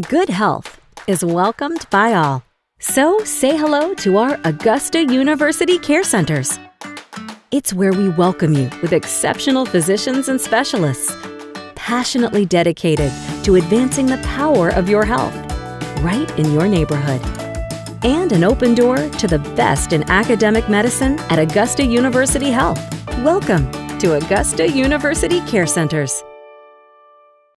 Good health is welcomed by all. So say hello to our Augusta University Care Centers. It's where we welcome you with exceptional physicians and specialists, passionately dedicated to advancing the power of your health right in your neighborhood. And an open door to the best in academic medicine at Augusta University Health. Welcome to Augusta University Care Centers.